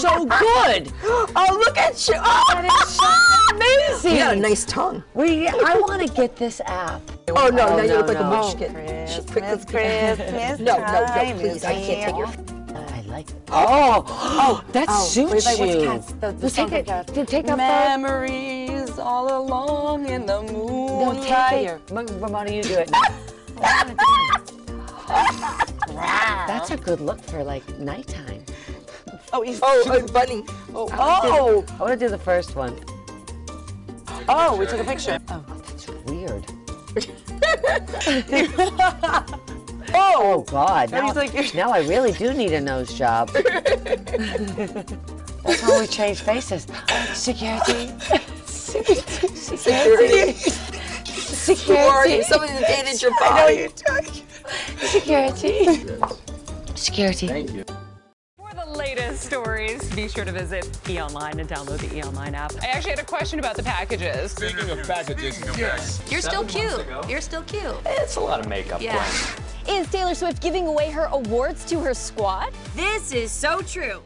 so good. Oh, look at you. Oh, That is so amazing. you got a nice tongue. We, I want to get this app. Oh, no, now oh, you no, look like no. a witch oh, kid. Christmas, Christmas No, no, no, please. is I can't take your. I like it. Oh, oh, that oh, suits wait, wait, you. Cats? The- the take it. Cats. Take up Memories all along in the No, take it. M- Ramona, you do it. That's a good look for like nighttime. Oh, he's Oh, a bunny. oh, oh. oh, I want to do the first one. oh, we took a picture. Oh, that's weird. Oh. oh, Oh God! Now Now, he's like- now I really do need a nose job. That's when we change faces. Security. Security. Security. Somebody invaded your body. Security. Security. Thank you. For the latest stories, be sure to visit eOnline and download the eOnline app. I actually had a question about the packages. Speaking of packages, yes. You're still cute. You're still cute. It's a lot of makeup. Yeah. Is Taylor Swift giving away her awards to her squad? This is so true.